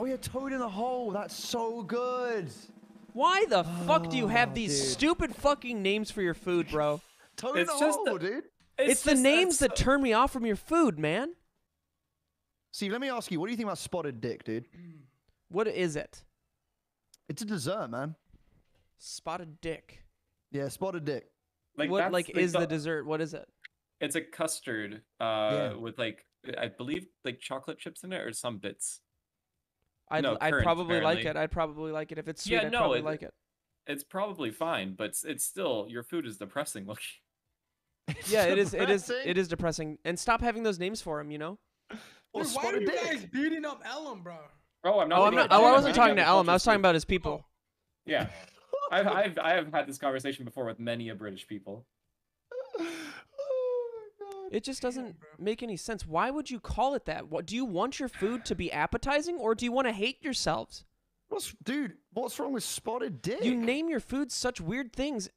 Oh yeah, Toad in the Hole. That's so good. Why the fuck do you have Oh, these dude. stupid fucking names for your food, bro? Toad It's in the just Hole, the- dude. It's, the names that so- turn me off from your food, man. Steve, let me ask you, what do you think about spotted dick, dude? What is it? It's a dessert, man. Spotted dick. Yeah, spotted dick. Like, what that's like is the the- dessert? What is it? It's a custard uh, Yeah. with like I believe like chocolate chips in it or some bits. I'd, No, I'd currant, probably like it. I'd probably like it if it's sweet. Yeah, I'd no, probably it- like it. It's probably fine, but it's, it's still your food is depressing looking. Yeah, it is. It is. It is depressing. And stop having those names for him. You know. Well, Dude, why are spotted you dick. guys beating up Ellum, bro? Oh, I'm not. Oh, I'm not. Oh, I wasn't talking to the Ellum. I was talking about his people. Yeah, I've, I've I've had this conversation before with many a British people. My god. It just doesn't bro. make any sense. Why would you call it that? What do you want your food to be appetizing, or do you want to hate yourselves? What's, dude? What's wrong with spotted dick? You name your food such weird things.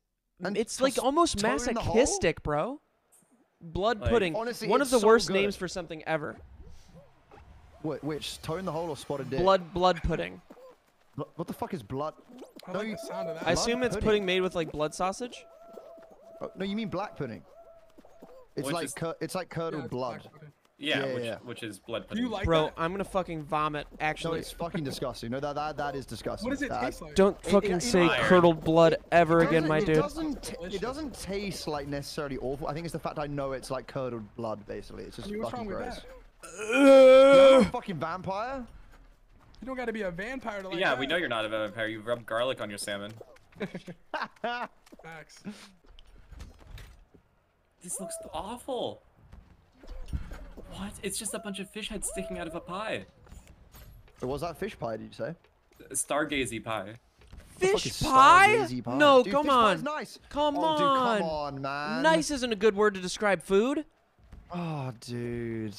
And it's like almost toe in the hole? masochistic, bro. Blood Like- pudding. Honestly, One of the so worst good. names for something ever. Wh- which toe in the hole or spotted dick? Blood blood pudding. What the fuck is blood? I No, like you- the sound of that. I Blood assume it's pudding. pudding made with like blood sausage. Oh, no, you mean black pudding. It's Which like is- cur- it's like curdled it's blood. black pudding. Yeah, Yeah, which yeah. which is blood Do pudding. you like Bro, that? I'm gonna fucking vomit. No, Actually, it's fucking disgusting. No, that that that is disgusting. What does it That- taste like? don't fucking it- say Fire. curdled blood ever again, my it dude. Doesn't it doesn't taste like necessarily awful. I think it's the fact I know it's like curdled blood. Basically, it's I just mean, what's fucking wrong with gross. that? You're not a fucking vampire. You don't got to be a vampire to like yeah, that. we know you're not a vampire. You rub garlic on your salmon. Facts. This looks awful. What? It's just a bunch of fish heads sticking out of a pie. So was that fish pie? Did you say? Stargazy pie. Fish pie? Pie? No, Dude, come fish pie's on. Nice. Come oh, Dude, on. come on, man. Nice isn't a good word to describe food. Oh, dude.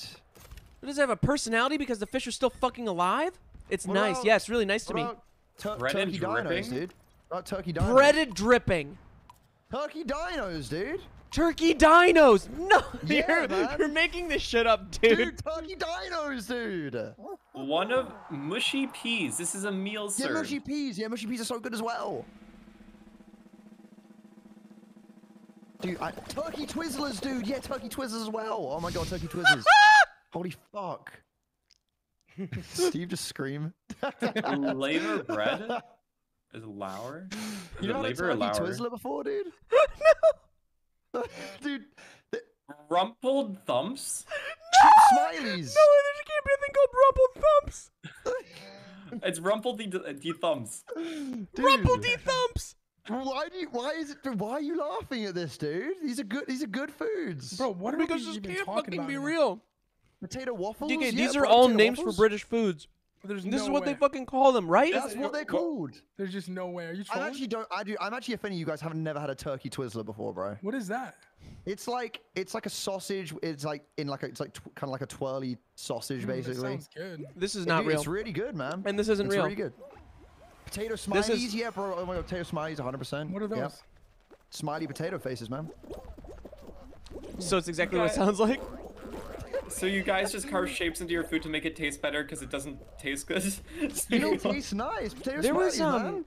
Does it have a personality because the fish are still fucking alive? It's What nice. about- Yeah, it's really nice to me. about tur- Breaded turkey dinos, dude? What turkey dinos? Breaded dripping. Turkey dinos, dude. Turkey dinos. No, Yeah, you're, you're making this shit up, dude. Dude, turkey dinos, dude. One of mushy peas. This is a meal Yeah, mushy peas. Yeah, mushy peas are so good as well. Dude, I, turkey Twizzlers, dude. Yeah, turkey Twizzlers as well. Oh my god, turkey Twizzlers. Holy fuck. Steve just scream. Laver bread? Is it Lauer? Is You it know had a turkey Lauer? Twizzler before, dude? dude, the Rumpled thumps? smileys. No, there can't be a thing called rumpled thumps. It's rumpled the, the thumbs. Dude, Rumpled de thumps. Why do you, why is it? Why are you laughing at this, dude? These are good. These are good foods. Bro, what are Because we this even can't talking fucking about? be real. potato waffles. DK, Yeah, these are all names waffles? for British foods. There's This no is what way. they fucking call them, right? That's what they're called. There's just no way. Are you I actually don't. I do. I'm actually offended. You guys haven't never had a turkey Twizzler before, bro. What is that? It's like it's like a sausage. It's like in like a, it's like tw- kind of like a twirly sausage, Mm, that basically. sounds good. This is Yeah, not dude, real. It's really good, man. And this isn't it's real. really good. Potato This smileys, is- yeah, bro. Oh my god, potato smileys, 100. percent What are those? Yeah. Smiley potato faces, man. So it's exactly what it sounds like. So you guys just carve shapes into your food to make it taste better because it doesn't taste good? You know, it tastes nice. Potato There was um man.